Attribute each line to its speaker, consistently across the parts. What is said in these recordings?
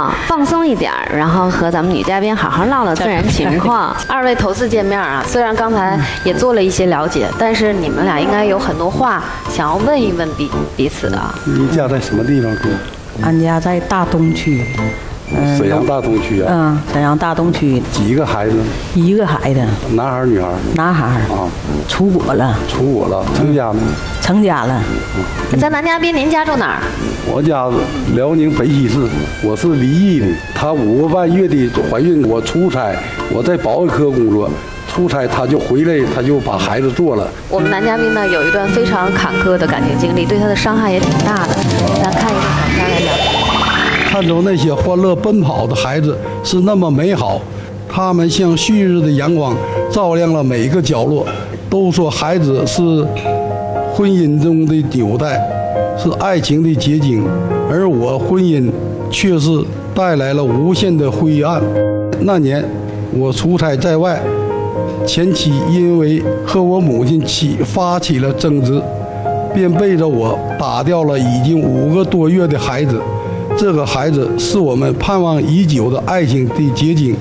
Speaker 1: 啊，放松一点儿，然后和咱们女嘉宾好好唠唠自然情况。二位头次见面啊，虽然刚才也做了一些了解，但是你们俩应该有很多话想要问一问彼彼此的。
Speaker 2: 你家在什么地方住？
Speaker 3: 俺家在大东区，嗯
Speaker 2: 沈阳大东区啊。
Speaker 3: 嗯，沈阳大东区
Speaker 2: 几个孩子？
Speaker 3: 一个孩子，
Speaker 2: 男孩儿女孩儿？
Speaker 3: 男孩儿
Speaker 2: 啊，
Speaker 3: 出国了，
Speaker 2: 出国了，成家没？
Speaker 3: 成家了。
Speaker 1: 咱男嘉宾，您家住哪儿？
Speaker 2: 我家辽宁北溪市，我是离异的。她五个半月的怀孕，我出差，我在保卫科工作，出差她就回来，她就把孩子做了。
Speaker 1: 我们男嘉宾呢有一段非常坎坷的感情经历，对他的伤害也挺大的。咱看一个小片来了解。
Speaker 2: 看着那些欢乐奔跑的孩子是那么美好，他们像旭日的阳光，照亮了每一个角落。都说孩子是婚姻中的纽带，是爱情的结晶，而我婚姻却是带来了无限的灰暗。那年我出差在外，前妻因为和我母亲起发起了争执，便背着我打掉了已经五个多月的孩子。这个孩子是我们盼望已久的爱情的结晶，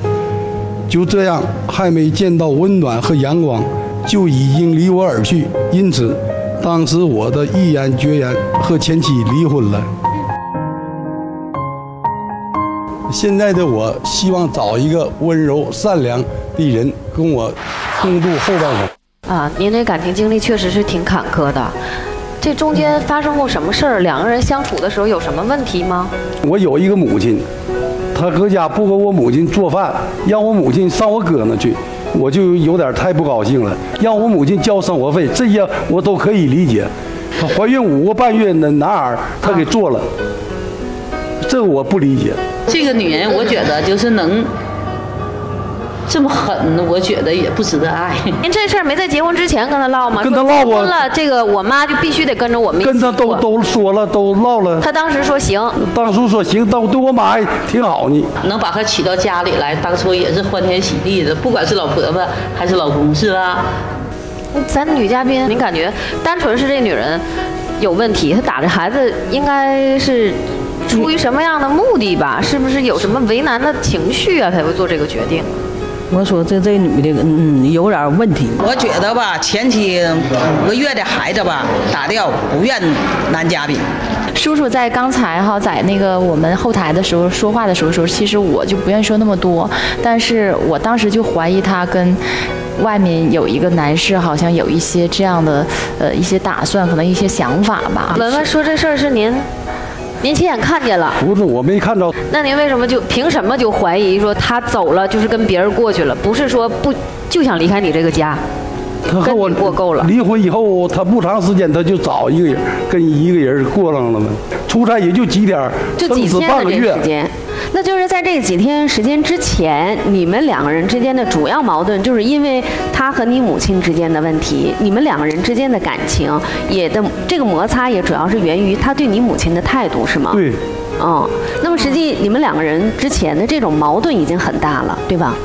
Speaker 2: 就这样还没见到温暖和阳光，就已经离我而去。因此，当时我的毅然决然和前妻离婚了。现在的我希望找一个温柔善良的人跟我共度后半生。
Speaker 1: 啊，您这感情经历确实是挺坎坷的。这中间发生过什么事儿？两个人相处的时候有什么问题吗？
Speaker 2: 我有一个母亲，她搁家不给我母亲做饭，让我母亲上我哥那去，我就有点太不高兴了。让我母亲交生活费，这些我都可以理解。她怀孕五个半月的男儿，她给做了，这我不理解。
Speaker 4: 这个女人，我觉得就是能这么狠，我觉得也不值得爱。
Speaker 1: 您这事儿没在结婚之前跟他唠吗？
Speaker 2: 跟他唠过
Speaker 1: 说结婚了，这个我妈就必须得跟着我们
Speaker 2: 跟他都都说了，都唠了。
Speaker 1: 他当时说行，
Speaker 2: 当初说行，到对我妈还挺好呢。
Speaker 4: 能把她娶到家里来，当初也是欢天喜地的，不管是老婆婆还是老公，是吧？
Speaker 1: 咱女嘉宾，您感觉单纯是这女人有问题？她打这孩子应该是出于什么样的目的吧？是不是有什么为难的情绪啊，才会做这个决定？
Speaker 3: 我说这这女的，嗯，有点问题。
Speaker 5: 我觉得吧，前期五个月的孩子吧，打掉不愿男嘉宾。
Speaker 6: 叔叔在刚才哈，在那个我们后台的时候说话的时候说，其实我就不愿意说那么多，但是我当时就怀疑他跟外面有一个男士好像有一些这样的呃一些打算，可能一些想法吧。
Speaker 1: 文文说这事儿是您您亲眼看见了，
Speaker 2: 不是我没看着，
Speaker 1: 那您为什么就凭什么就怀疑说他走了就是跟别人过去了，不是说不就想离开你这个家？
Speaker 2: 他和我
Speaker 1: 过够了
Speaker 2: 离婚以后，他不长时间，他就找一个人，跟一个人过上了嘛。出差也就几天，
Speaker 1: 就几天的这
Speaker 2: 半个月
Speaker 1: 时。间，那就是在这几天时间之前，你们两个人之间的主要矛盾，就是因为他和你母亲之间的问题，你们两个人之间的感情也的这个摩擦也主要是源于他对你母亲的态度，是吗？
Speaker 2: 对，
Speaker 1: 嗯，那么实际你们两个人之前的这种矛盾已经很大了，对吧？